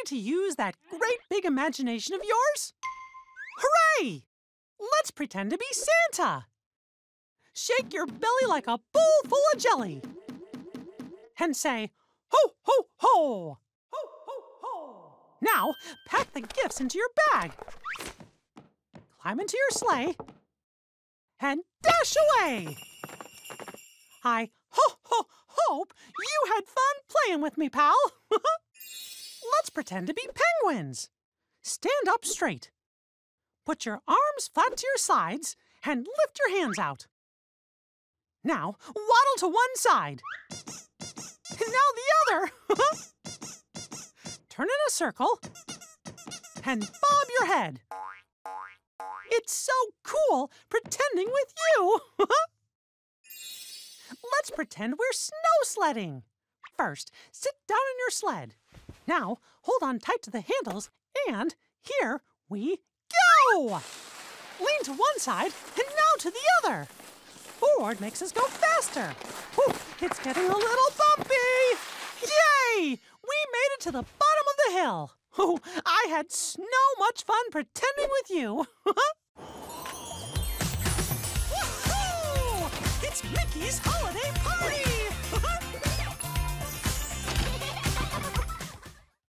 Ready to use that great big imagination of yours? Hooray! Let's pretend to be Santa. Shake your belly like a bowl full of jelly. And say, ho, ho, ho! Ho, ho, ho! Now, pack the gifts into your bag. Climb into your sleigh and dash away. I ho, ho, hope you had fun playing with me, pal. Let's pretend to be penguins. Stand up straight. Put your arms flat to your sides and lift your hands out. Now, waddle to one side. Now the other. Turn in a circle and bob your head. It's so cool pretending with you. Let's pretend we're snow sledding. First, sit down in your sled. Now, hold on tight to the handles, and here we go! Lean to one side, and now to the other. Forward makes us go faster. Whew, it's getting a little bumpy. Yay! We made it to the bottom of the hill. Oh, I had so much fun pretending with you.